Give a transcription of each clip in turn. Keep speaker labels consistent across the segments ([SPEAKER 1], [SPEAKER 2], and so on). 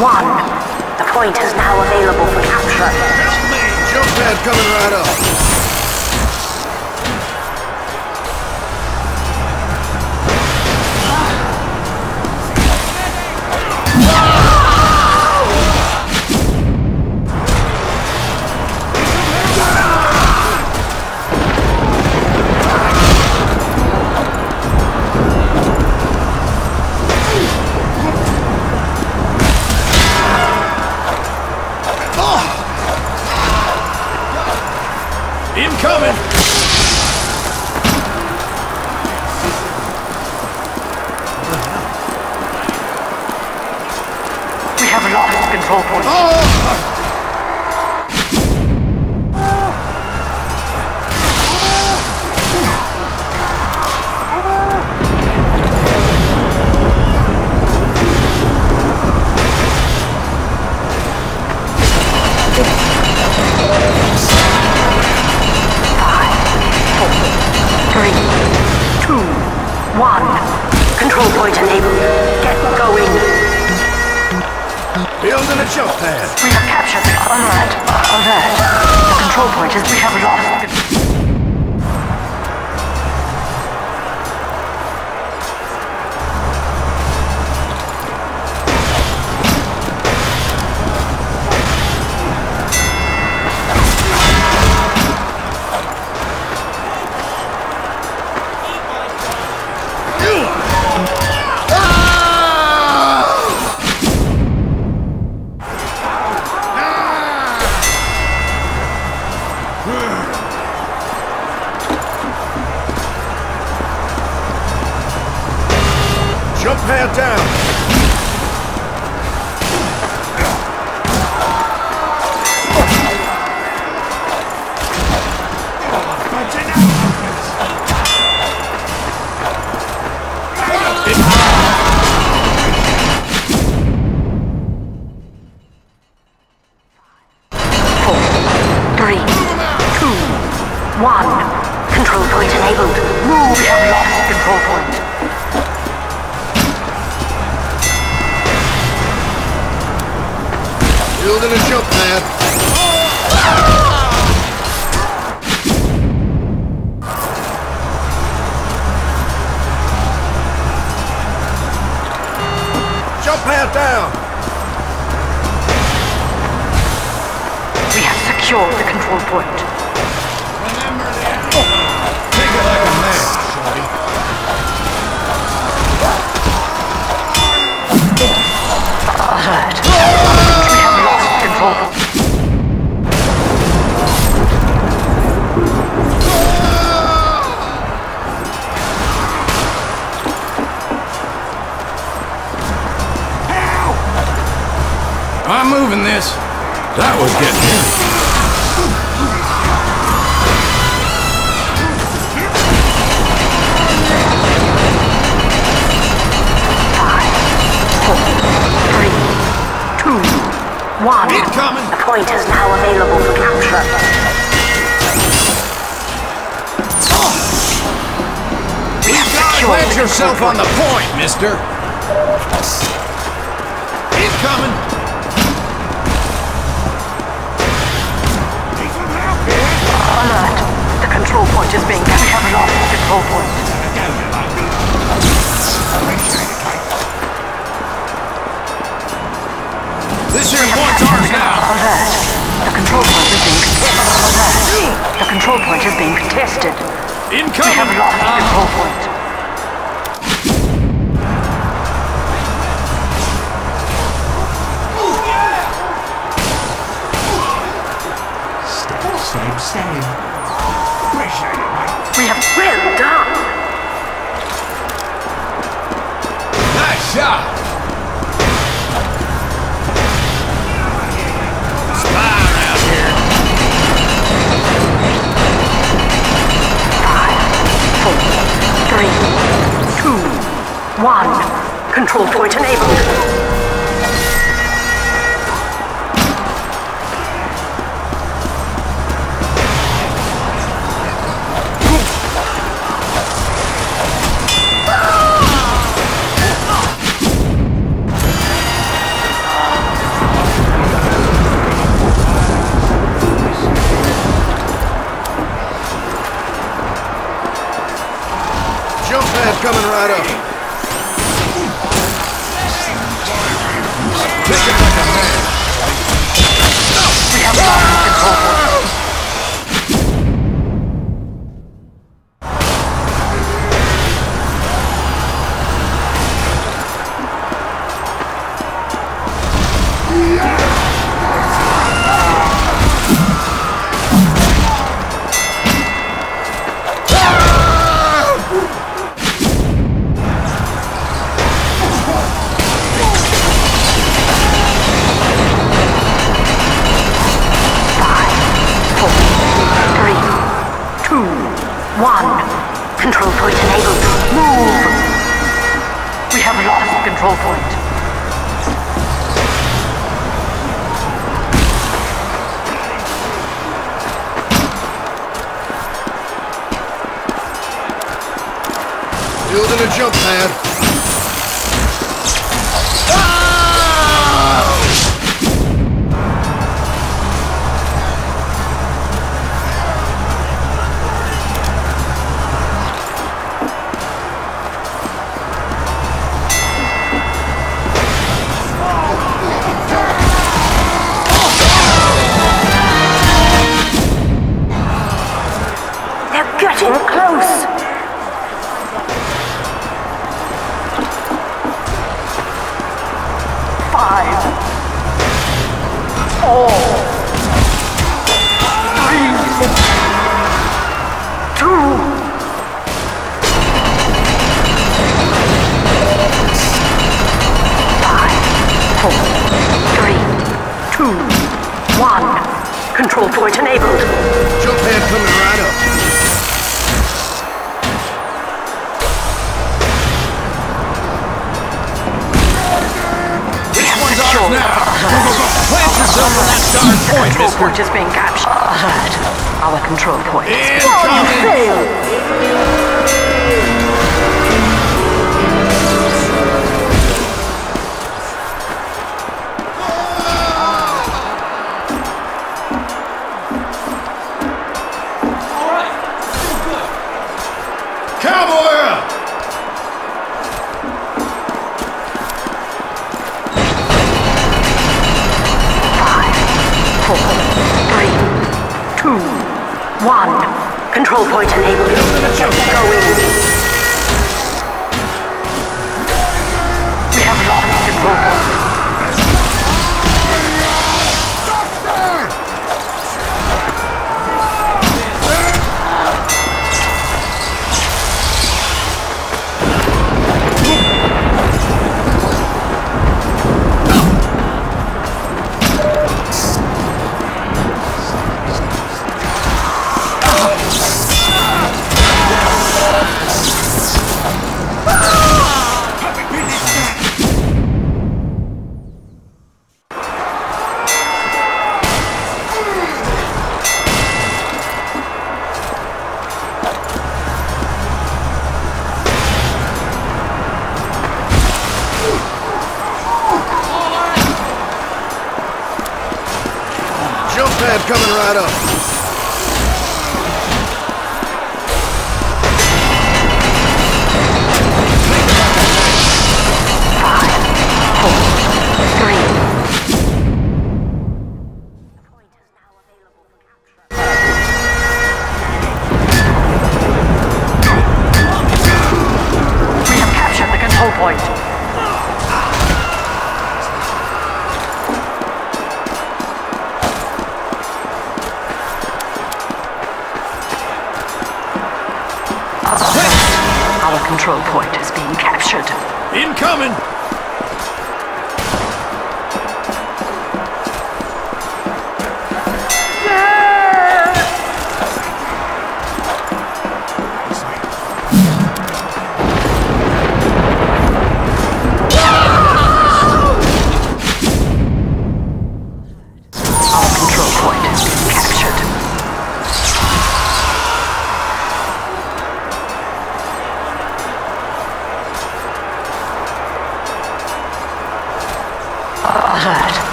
[SPEAKER 1] One. The point
[SPEAKER 2] is
[SPEAKER 3] now available for capture. Help me! Jump pad coming right up. Control point. Four, three, two, one. Control point enabled. Get going.
[SPEAKER 1] A jump pad.
[SPEAKER 3] We have captured the alert. Alert. The control point is we have lost. Have the control point.
[SPEAKER 1] Take it like a man.
[SPEAKER 3] We have control point.
[SPEAKER 2] I'm moving this. That was getting
[SPEAKER 3] one.
[SPEAKER 2] Incoming.
[SPEAKER 3] The point is now available for capture. Oh. Have secured
[SPEAKER 2] Plant
[SPEAKER 3] the
[SPEAKER 2] yourself on the point, mister. Incoming.
[SPEAKER 3] Alert. The control point is being captured. Have lost control point.
[SPEAKER 2] This here point's ours now.
[SPEAKER 3] Alert. The control point is being contested. Alert. The control point is being contested. We have
[SPEAKER 2] Incoming.
[SPEAKER 3] lost control point. Three, two, one. Control point enabled. control point enabled.
[SPEAKER 4] Jump pad coming right up.
[SPEAKER 2] This one's ours now. Plant yourself on that darn point,
[SPEAKER 3] Control point is being captured. Our control point.
[SPEAKER 2] Incoming!
[SPEAKER 3] One. Control point enabled. Go in. point.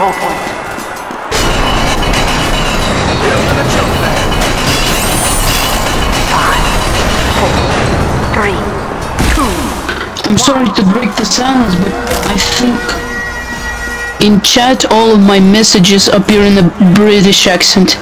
[SPEAKER 3] control point. Jump. Five, four, three, two.
[SPEAKER 5] I'm one. sorry to break the silence, but I think in chat all of my messages appear in a British accent.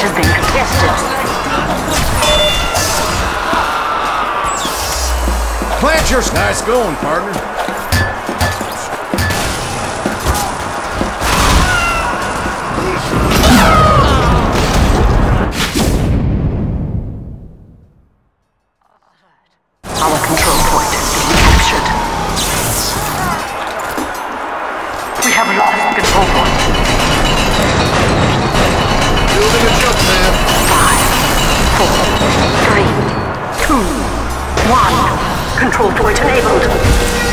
[SPEAKER 3] Point is being contested.
[SPEAKER 2] Plant your... Nice going, partner.
[SPEAKER 3] Control point enabled.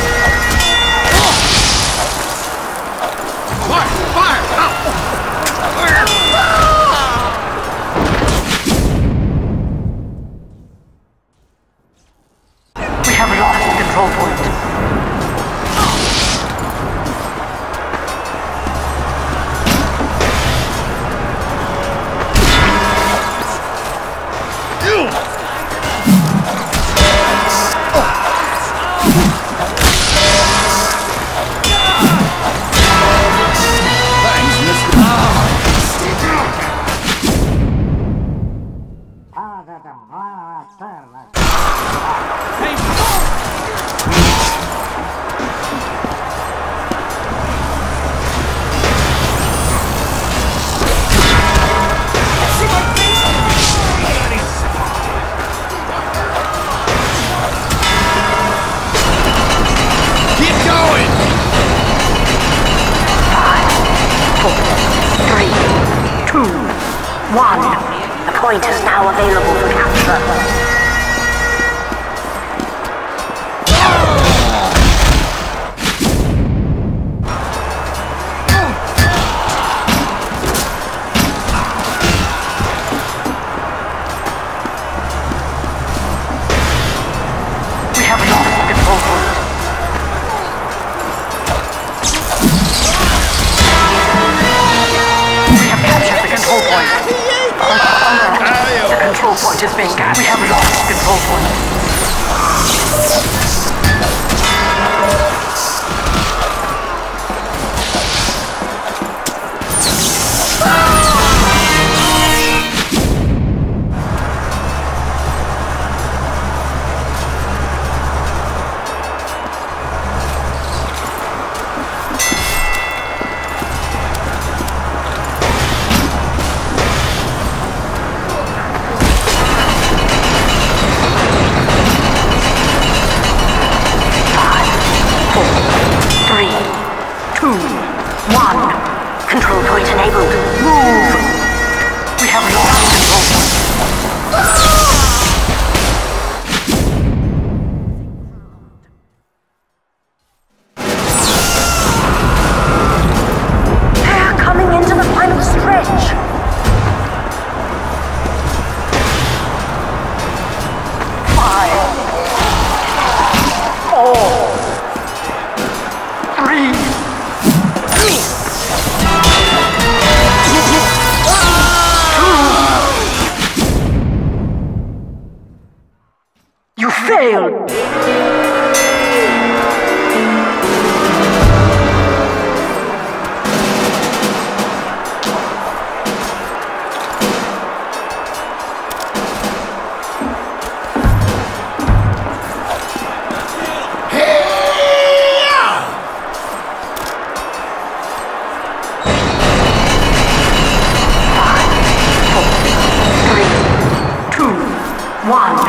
[SPEAKER 3] One.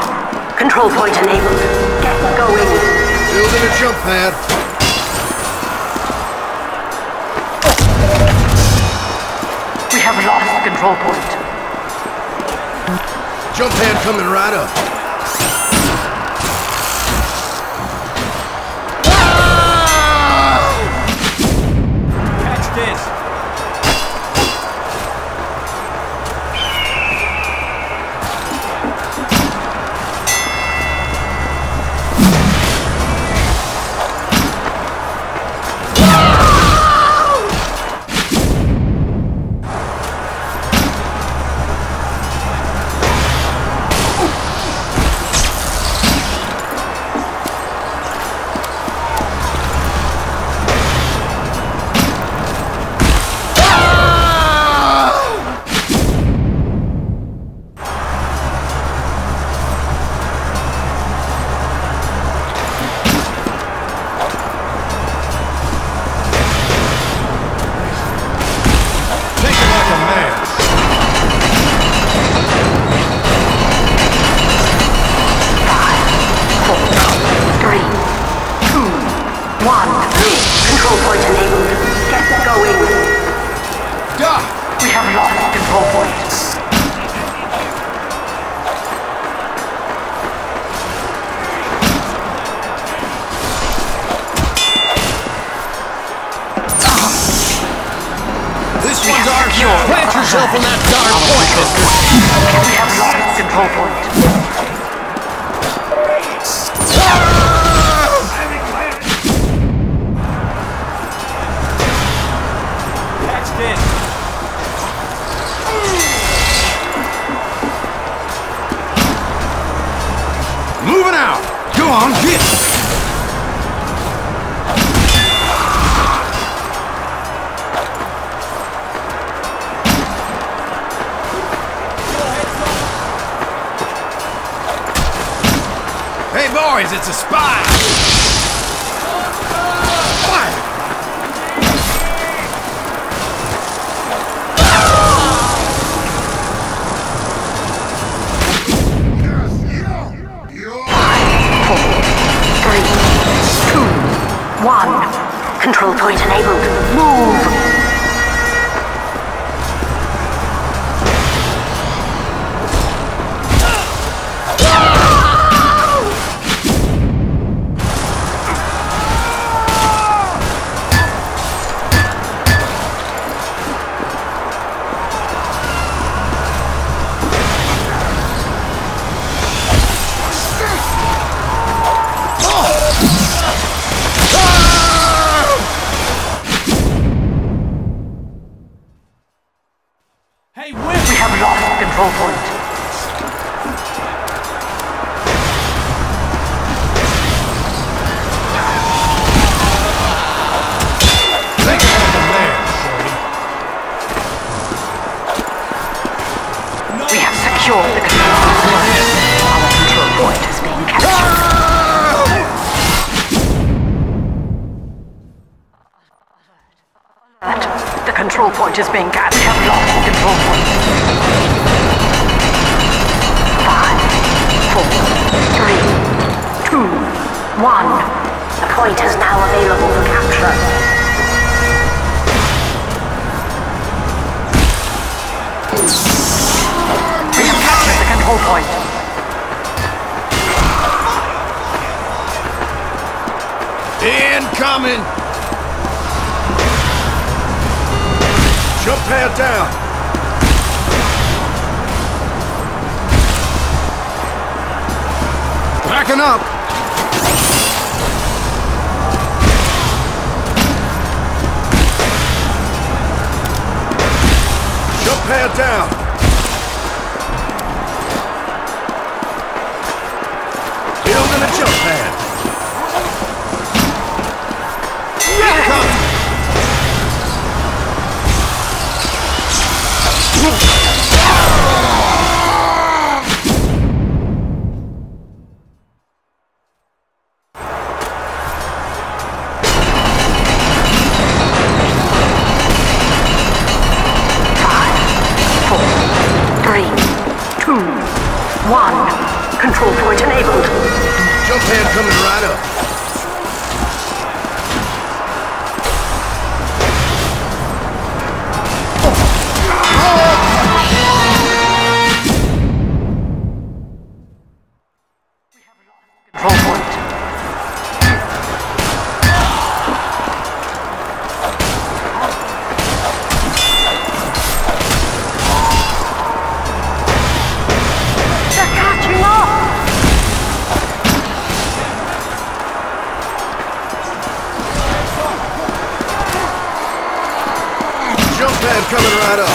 [SPEAKER 3] Control point enabled.
[SPEAKER 2] Get going.
[SPEAKER 3] Building a jump pad. We have lost control point. Jump pad coming right up. one. Control point enabled. Get going.
[SPEAKER 2] Duh!
[SPEAKER 3] We have lost control point.
[SPEAKER 2] This one's ours. Plant yourself on that darn point, mister.
[SPEAKER 3] We have lost control point.
[SPEAKER 6] Go on, get it.
[SPEAKER 2] Hey, boys, it's a spy.
[SPEAKER 3] Secured the control point. Our control point is being captured. Alert. The control point is being captured.
[SPEAKER 2] Jump pad down.
[SPEAKER 6] Backing up.
[SPEAKER 2] Jump pad down. Building a jump pad.
[SPEAKER 3] Control point enabled.
[SPEAKER 2] Jump pad coming right up. Coming right up.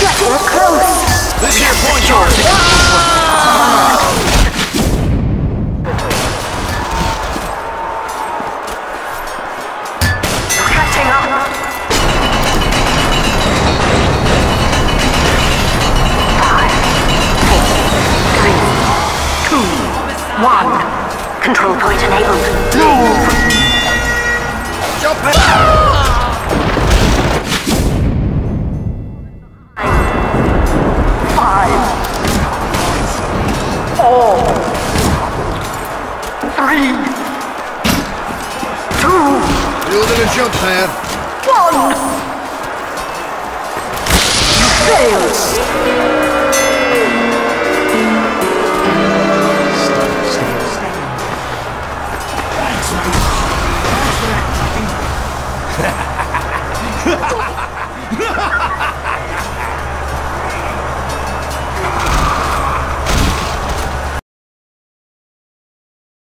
[SPEAKER 3] Getting close!
[SPEAKER 2] This here point yours.
[SPEAKER 3] Control point enabled. Move!
[SPEAKER 2] Jump